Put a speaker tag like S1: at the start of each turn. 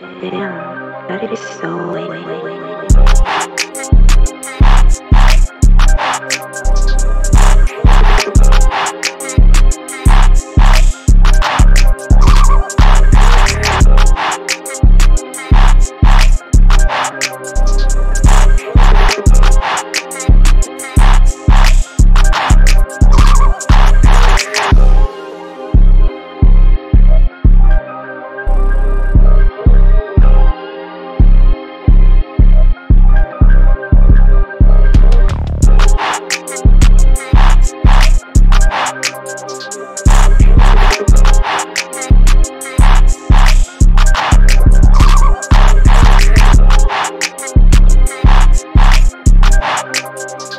S1: down. That is so. Bye.